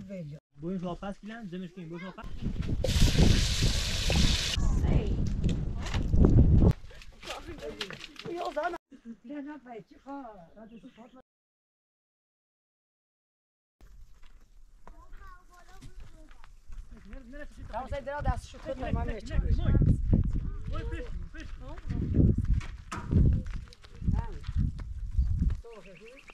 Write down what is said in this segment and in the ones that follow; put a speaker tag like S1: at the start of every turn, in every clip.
S1: de veriyor.
S2: Bu oyun kalpaz ki lan demiş ki bu kalpaz. Não sei Vamos nada,
S3: acho que eu tenho uma mecha.
S2: Oi, peixe, peixe. Não,
S3: não. Estou, Jesus.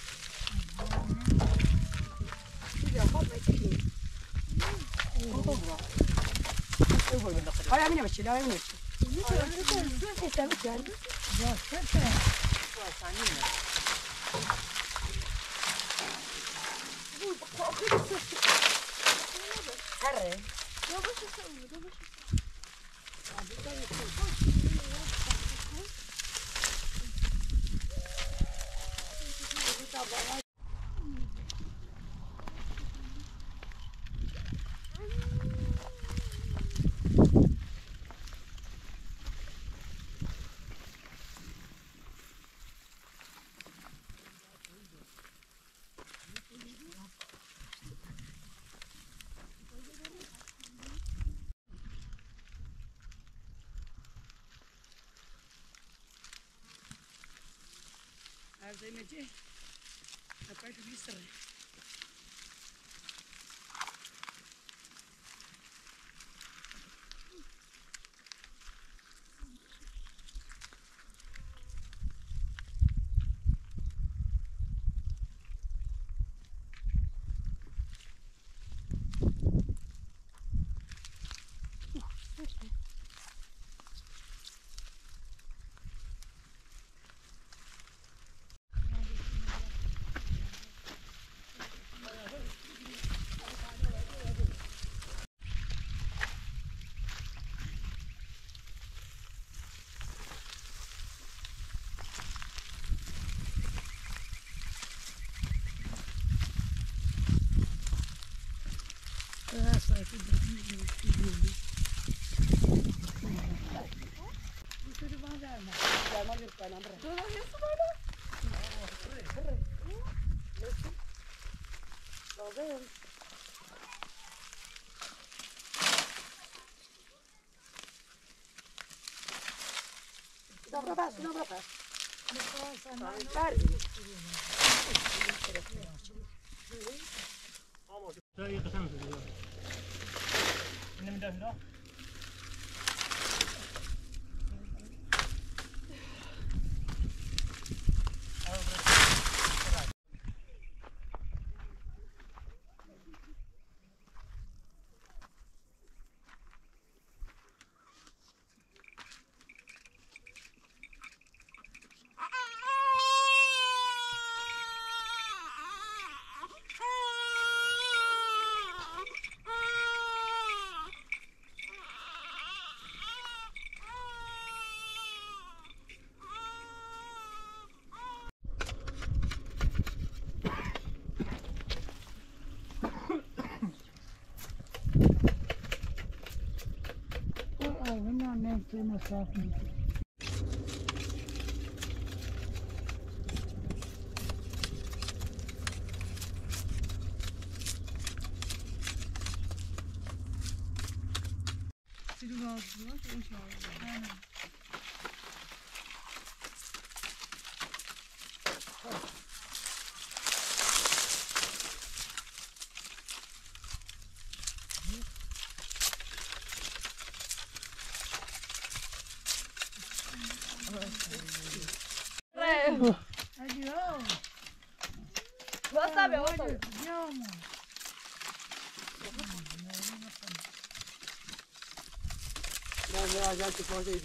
S3: Hayır Emine Bey, Leyla Emine Herre.
S4: Yavaş yavaş.
S1: Yavaş yavaş.
S3: Malzemeci. Apoi trebuie să Dobra was, dobra was.
S1: Bardziej.
S2: Daję to samo. doesn't.
S1: sakin. Sürü
S4: ağzı var, o ağzı
S5: já, te corta aí.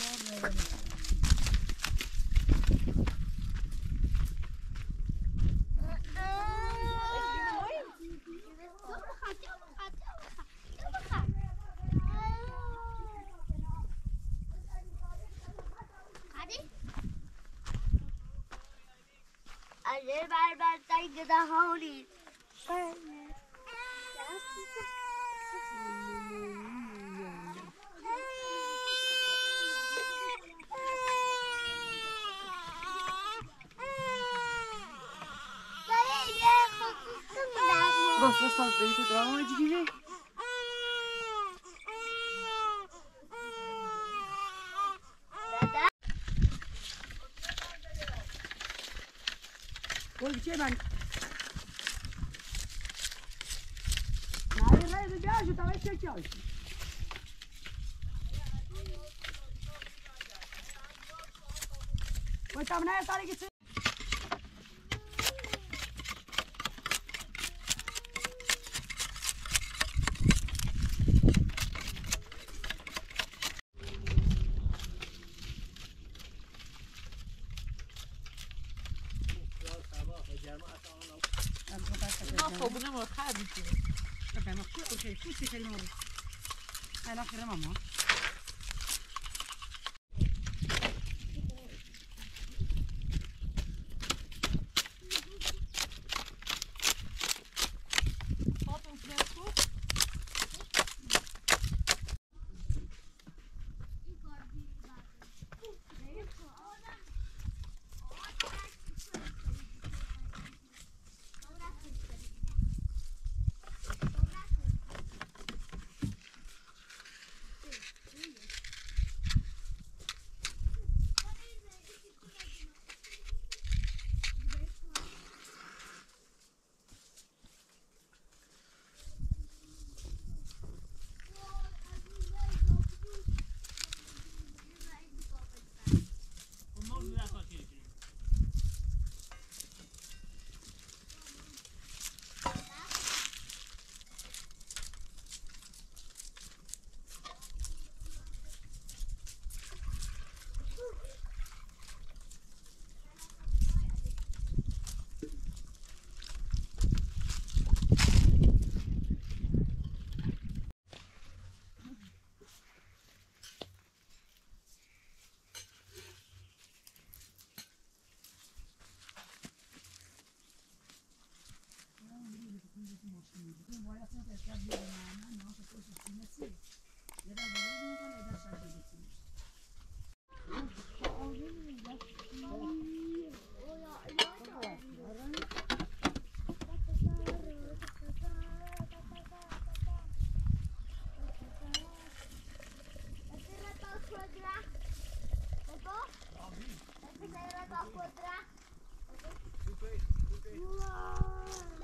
S1: Não, não, não.
S3: Koy bir şey ben. Hayır hayır bir daha het tavayı çek ya. ওই voy a contestar mi hermana, no, se puede decir así. Y era de ahí nunca le da salir de ti.
S2: Wow.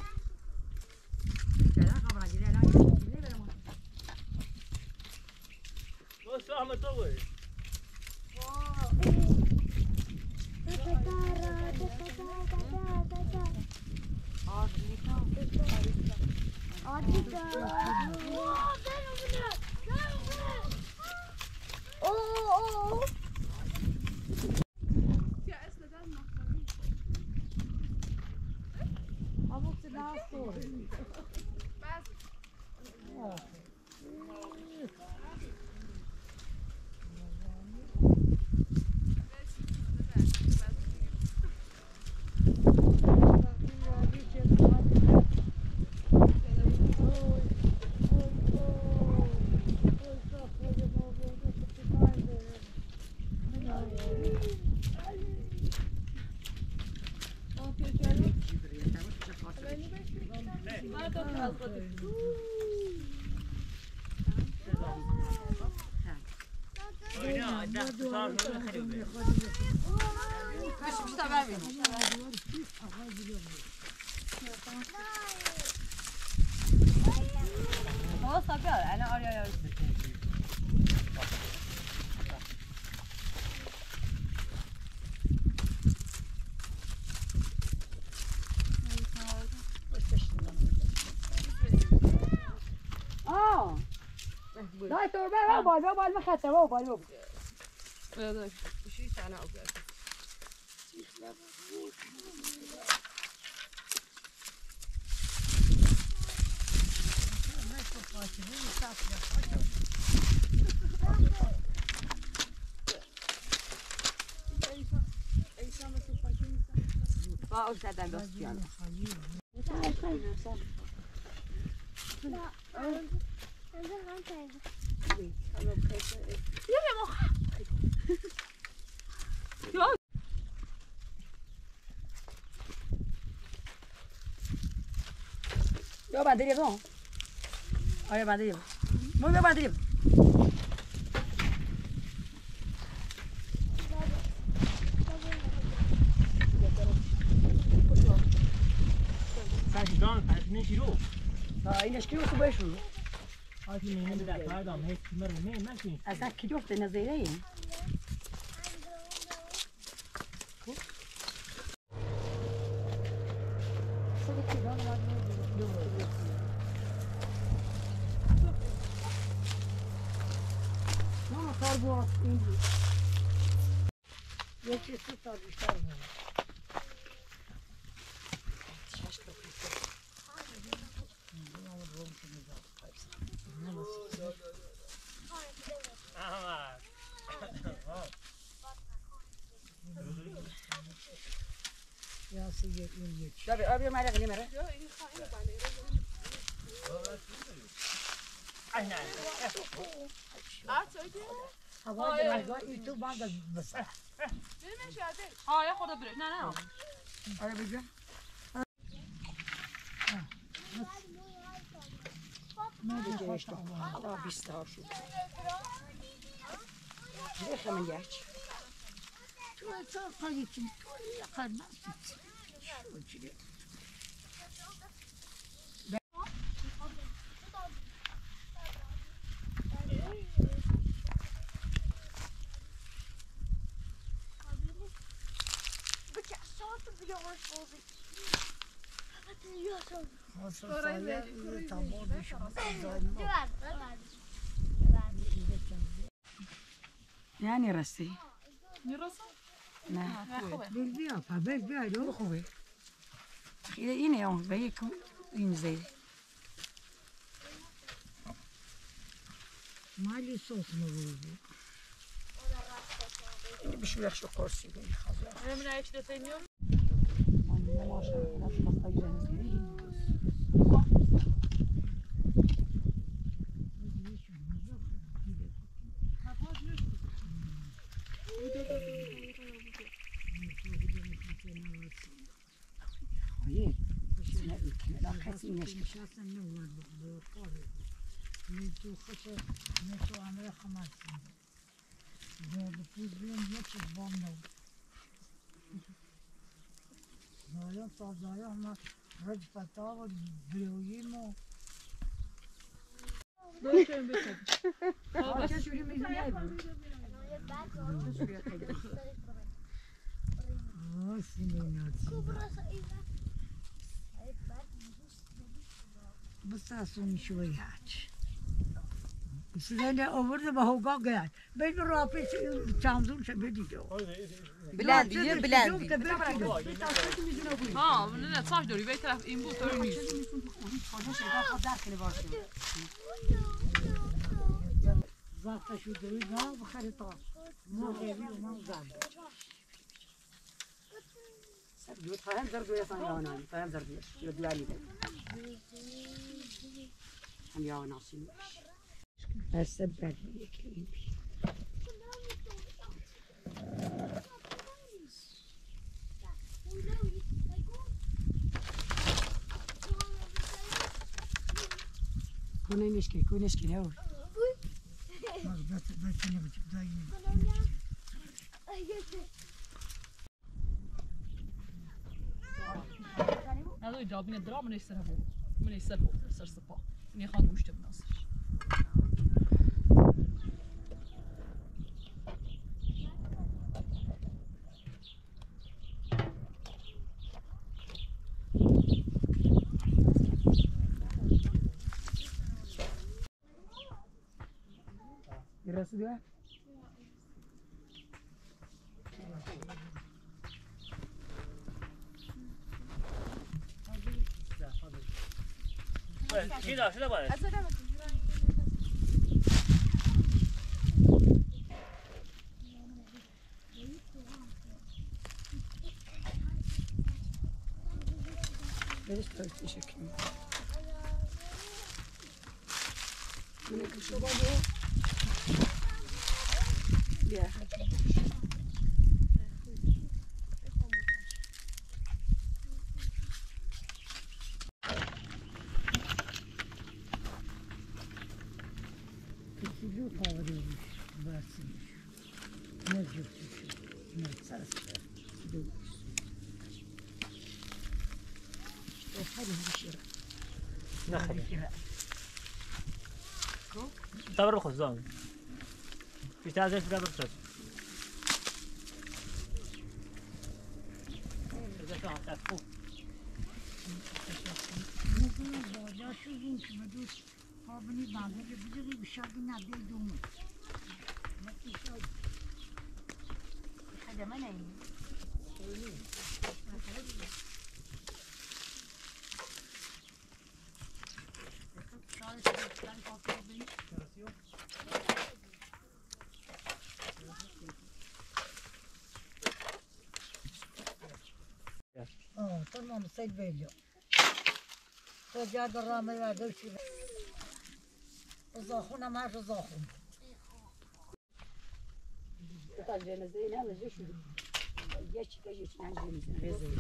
S2: şu Ahmet Oğuz.
S1: Abuk da nasıl? Bas.
S6: Kaçmış
S1: da vermeyin.
S5: Baba sapıyor. Yani arıyor.
S3: بقى بقى بقى بقى ما خدت بقى بقى
S7: Evet.
S5: Bir şey tane al. با او زدن
S3: Yo bandeira não? Olha bandeira. Vamos ver bandeira.
S2: Sai de dano, cara, aí nem tirou.
S3: Ah, ainda esquivou com o beijo.
S2: آتی میمین در کار دام هست مرمه نکنی از
S3: اکی جفت نظیره این Da bir abi mara gani mara.
S2: Aynen.
S1: Hava da var. YouTube banda bas.
S7: ها یه خورده برید نه نه
S3: Ara bir gel.
S6: Ne
S1: diyeceğim işte. Daha
S6: bir
S1: star şu. Bir
S6: hemen geç.
S3: Yani rasti.
S7: میرسه
S3: Ne?
S7: خوبه
S1: بیا بیا بیا رو
S3: خوبه خیلی اینه اون به یک این زی
S1: مالی سس مروردی
S6: اینه بشو
S3: یخشو قرصی بین خازه
S7: من ایش
S3: اليوم عشان خلاص البطاطا جاهزين
S1: میتو خشه میتو امره خمسیم با بپوز بیم یه چیز بام نو زایم تا زایم ما رج پتا و بروییم و
S7: Herkes
S3: yürü meydan yaydı.
S1: آسی نیناتی بساسونی Sizlerle over به هوگا گرد بین را پیش چندون شد بدیدو
S5: بلندی یه بلندی
S7: ها Ha, نه نه ساش داری به طرف این بود طوری نیست
S1: زخت شده نه بخیر تا ما غیبی و ما زن
S3: فهم زرد ويا صان يانا فهم زرد ويا يدوالي هم
S7: يا
S3: ناصي هسه بدي كوني نشكي كوني نشكي هو
S1: Bak ben ben seni bu da yine.
S7: نداری دابین درا من ایستر هفو من ایستر بود سر سپا این خان گوشت بناسش يرسل
S3: Atas dia.
S2: Sila,
S3: böyle teşekkür ederim. Ne kışa
S2: خیلی دبر بخور زان tchau teraz jest.
S1: Aa, tamam sen veriyor. Koca da rame verdi şu. Rızakuna ma rızakun.
S3: Tutar cenazeyi ne alacak şu? Geç geç yani cenazeyi.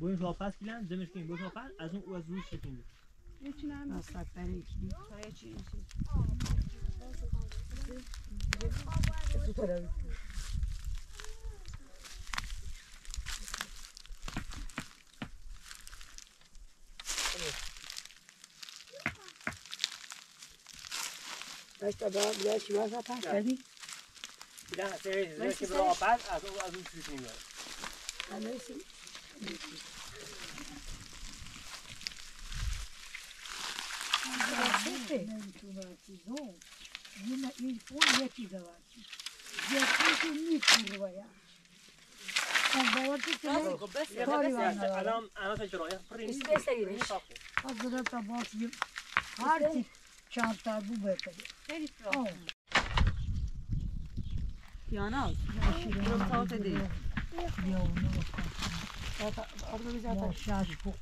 S2: بوین شاپس کلن زمش کن بوین شاپس از اون او از روش شکن
S3: Maslak beni ikili.
S6: Tutar abi. Başta daha bir daha şiva
S3: zaten geldi.
S2: کلن زمش که برای آپس از اون از اون شکن
S3: Anlıyorsun.
S1: Yine ilk on yeti de var. Yeti ki ni kurvaya. Sen bavardı ki ne?
S5: Kari var
S1: ne var. الان
S2: انا تجربه İsterse gidiş.
S1: Hazreti basayım. Her tip çanta bu bekedi.
S3: Yeah, no.
S1: Yeah, no. Yeah, no. Yeah, no. Yeah, no.
S6: Yeah,
S1: no. Yeah, no.
S3: Yeah, no.
S1: Yeah,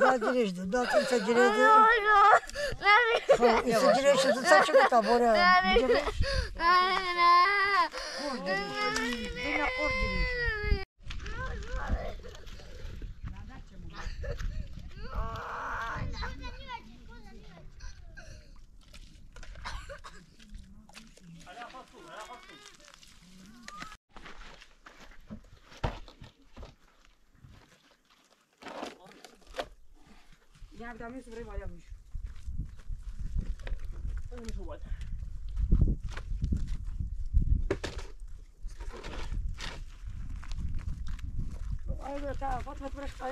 S1: Daha girişti, daha kimse girdi. Сидишь, ты сачу это боря.
S3: Я в доме сбрываю еще.
S2: into one.
S3: Ayo kita foto terus kita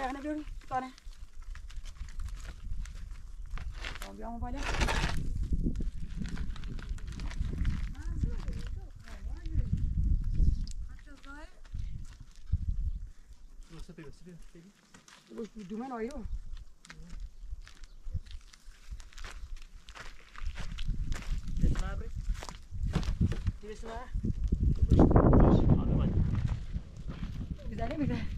S3: everything.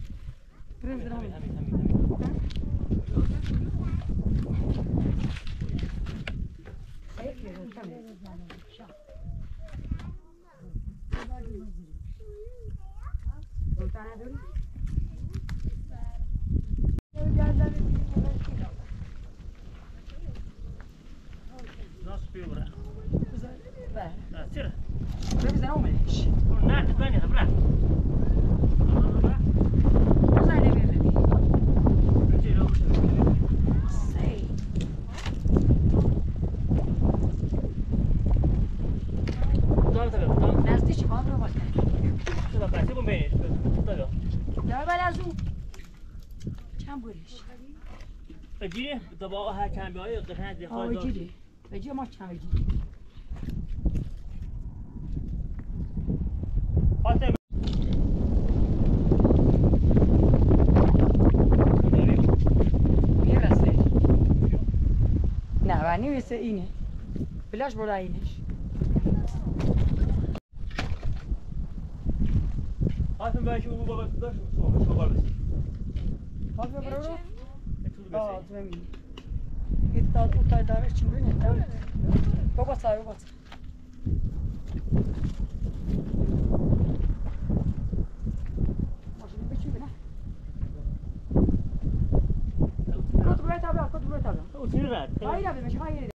S3: Tamam. نزدیکی با هم رو باز بعد از اون چند.
S2: Tabağı her kendi bir ayı. Kaçan diye fazla. آجیلی
S3: بجی ما چند می‌رسه نه و اینه بلاش برو اینش
S2: Hasan belki Ulu Baba tutar, sonra çobarız.
S3: Kalk ver
S2: bana. Aa,
S3: ben Git daha utay daha için böyle. Baba sağ baba.
S2: Kutu
S3: buraya tabi al, kutu buraya tabi
S2: al. Hayır
S3: abi, hayır.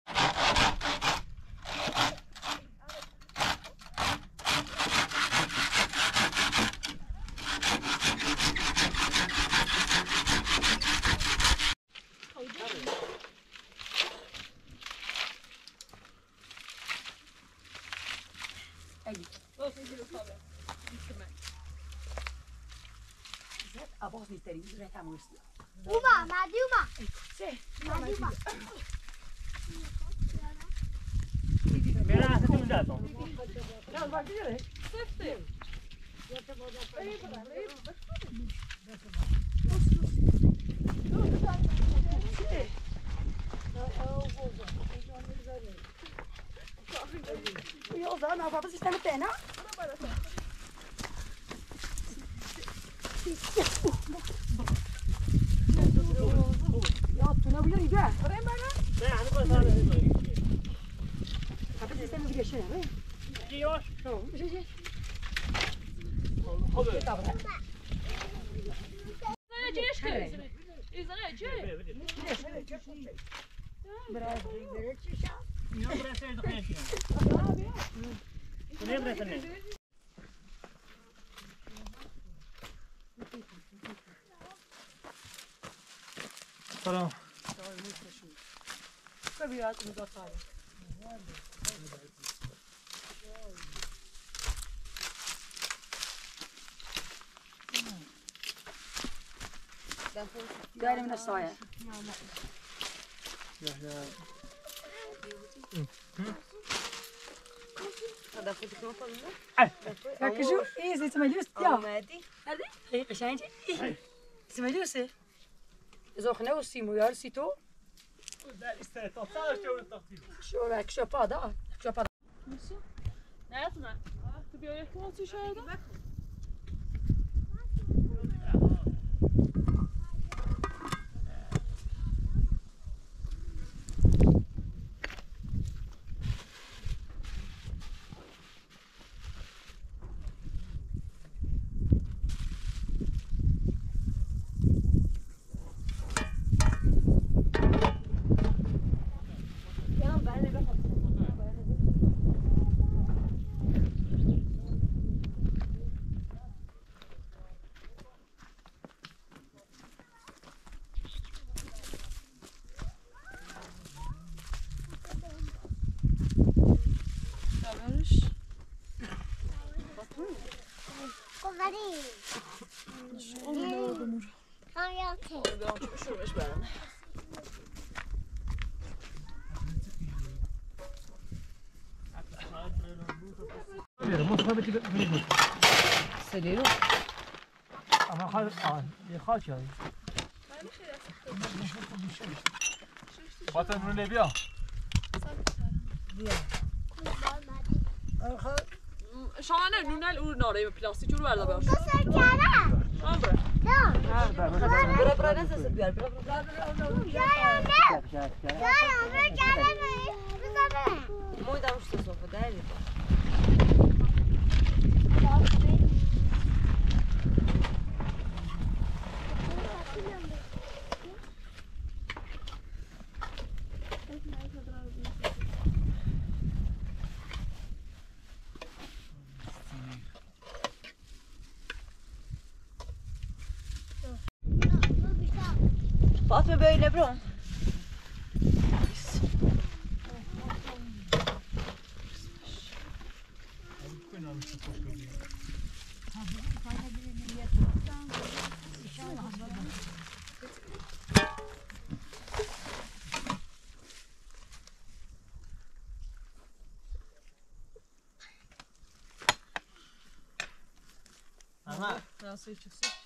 S3: Aí.
S7: Vocês viram só Isso também.
S3: Abos niteri üret amursi.
S6: Uma, madi uma.
S3: Se, madi uma. Mera ase tum
S1: jato. Ya bak
S3: gire.
S7: Sefte.
S4: Thank you
S3: mi não ne yapalım sistemi tena. Ya não biliyor ide.
S7: Oraya bana.
S2: Ne hani bu sana ne diyor?
S3: Kapı sistemi bir geçer mi?
S2: Giyoş.
S3: Tamam. Şey şey.
S2: Hadi.
S3: Tamam.
S7: Sana giriş kır. İzana gir.
S1: Giriş.
S4: Lembra
S2: também? Parão.
S3: Obrigado, me dá
S5: Garim na soia.
S2: Já, já.
S5: Hum.
S2: Hum.
S5: Dat да, хоть кнопка нужна?
S2: А,
S5: Hier кажу,
S3: и здесь самолет, eens А
S5: мэти?
S3: А да? Хей, кашанчи. Самолеты. Zo genoeg is we jou, ziet hoor.
S2: Dat is het, dat zal het jou.
S3: Zo, ik zou pas daar. Ik zou pas daar.
S5: Nee, dat is.
S7: Heb je echt wat te?
S2: Bu sefer bir tık
S3: سليلو
S2: اما خواهد آن یه خواهد شد
S4: فاطمه
S8: نونه بیا
S1: آخه
S7: شانه نونه اون ناره پلاستیک رو بردا باش شان
S6: بره برا
S5: برا نساس بیار برا برا موی دمش تو صفه mir böyle bra.
S2: Aha.
S7: Nasıl çıksın?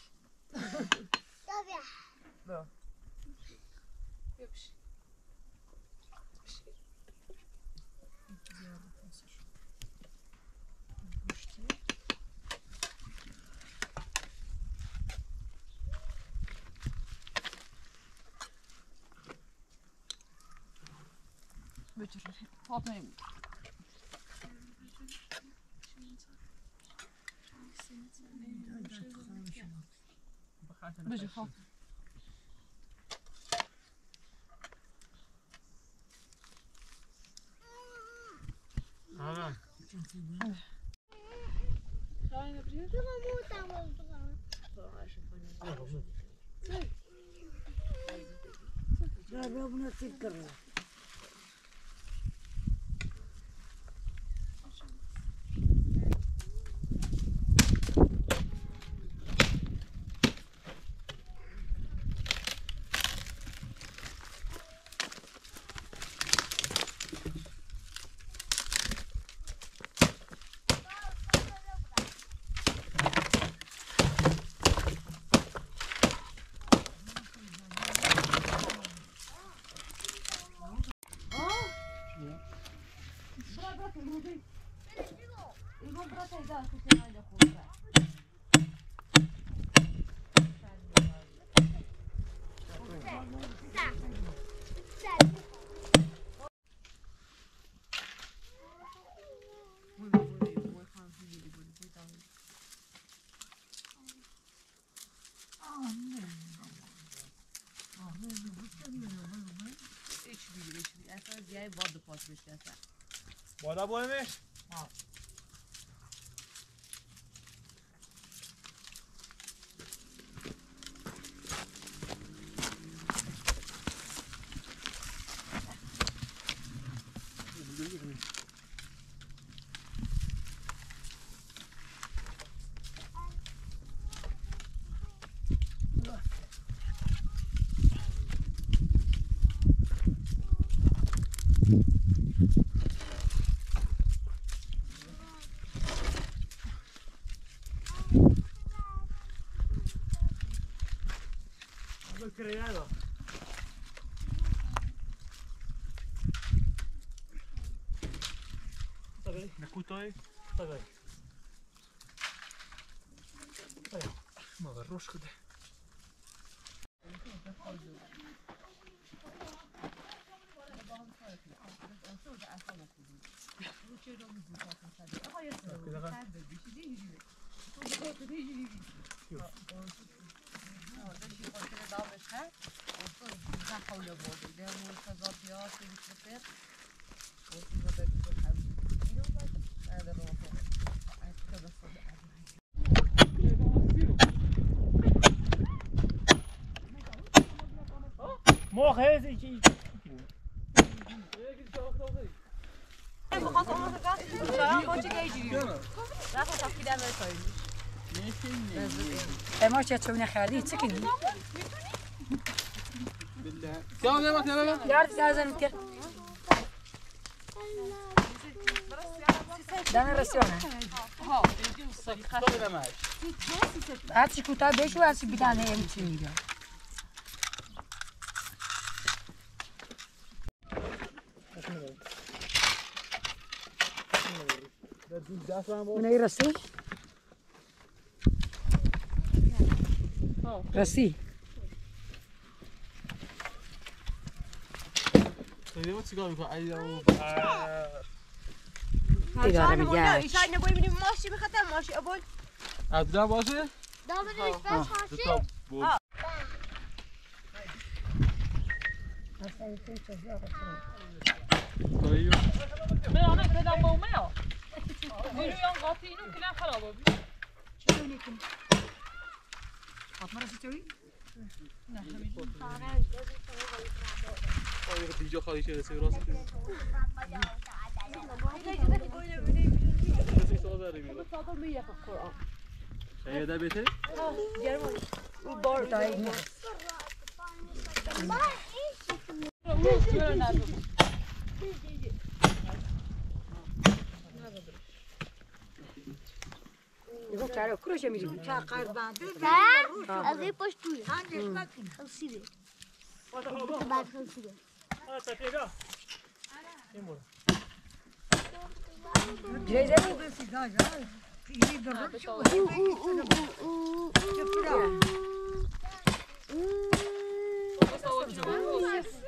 S7: Moi, je prends.
S2: Ah.
S1: لا لا لا
S5: اما Şahin yapacağız. جرب نصیب کرده
S8: بالا بایمش Lo tutaj,
S2: stawiaj. Ej,
S8: mała różka.
S5: Zachował wodę, gdy mu się zabiła, to już nie هذا الواقع هذا الصدق
S2: مخ هذه شيء
S3: ما تشتون خالي تكني
S8: بالله يا ما تلا لا
S5: يعرف
S7: هذا المكان Dá-me a raciona.
S3: Há de escutar, deixa lá subir a neve, tio. Não é raci? Raci.
S8: Eu vou te que um pouco de água.
S5: اداره میگشت ایشان نبوی بینیم ماشی بخطر ماشی ابول
S8: عبده باشه؟
S6: دامنش بس هاشی؟
S2: برانه بدم با
S7: اومه ها نیرویان قاطی اینو کلن خراب ها بید
S3: چه دونه کن؟ خاتمه رسی چوی؟
S7: نه همین
S8: دیجا خالی چه رسی راست کنیم Şeye de beti.
S3: Его чаро, кружа ми.
S1: Ча кардан. Да? А вы
S6: поштули.
S1: Ханде шпаки.
S6: Халсиви.
S2: Вот это. А, так, да. Kim burada?
S7: Thank.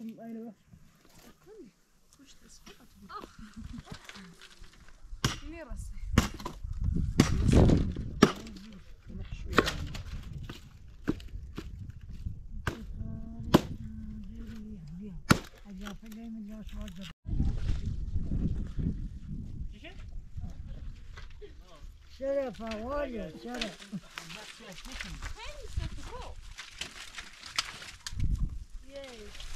S2: Bakın aynı var.
S4: Bakın. Kuş da Yine rası.
S1: شرف أولي شرف
S7: Yes.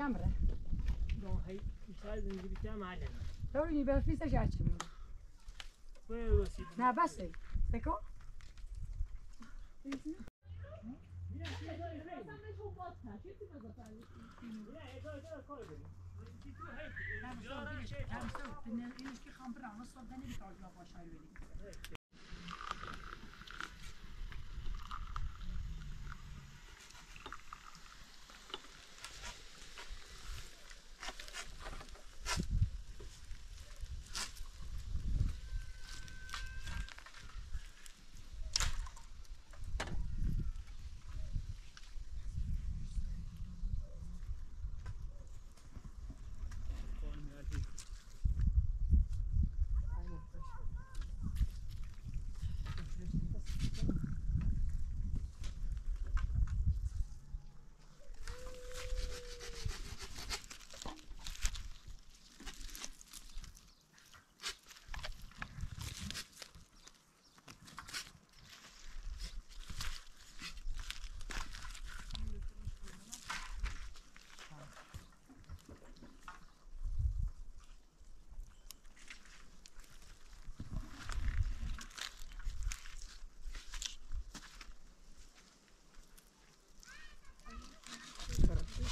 S3: câmera?
S2: Não, aí traz um gibi câmera.
S3: Então, ele vai fazer já chama.
S2: Foi o assim. Na base.
S3: Secou?
S2: Hamsa, ben
S3: ilişki kampıra, nasıl ben bir tavla başarıyorum.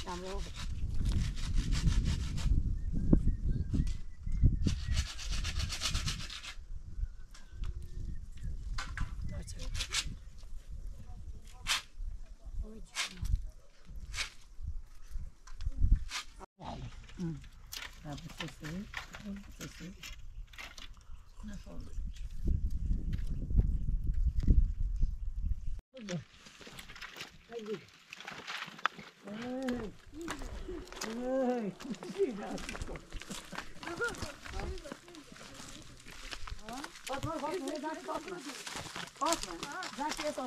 S3: там ловить.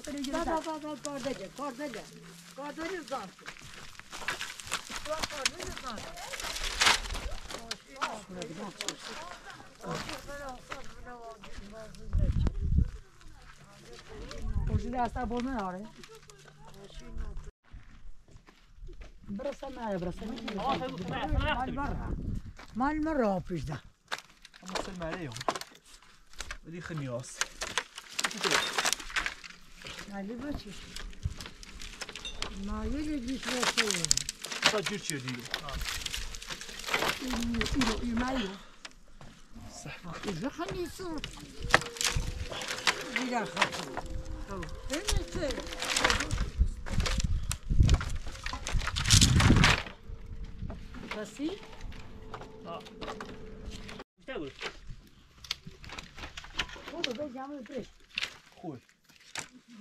S3: Fırıncını Bak bak
S1: bak bak kordacı, kordacı. Kordacı zansın. Bak kordacı zansın. Orijinal
S3: asta bolmen are. Brasa mare, brasa
S1: mare. Mal marra pişda.
S8: Ama sen mare yok. Öyle hımıyorsun.
S1: مالی بچی ما یه دیش رسه
S8: تا جور چیه دیگه
S3: İlo, ilmeği.
S1: ایجا خنی سو دیگر خطو بینی که
S3: Burası?
S2: İşte bu.
S3: O da ben camı öpeyim.
S8: خوی İyi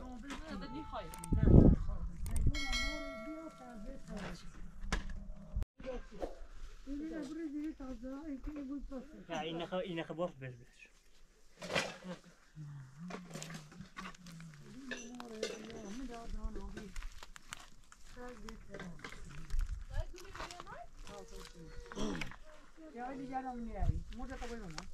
S1: دنبه نه det ni
S7: خواهی
S1: Ya inaka
S2: inaka boş bez bez.
S3: Ya دیگرم می‌روی. মোটা তো না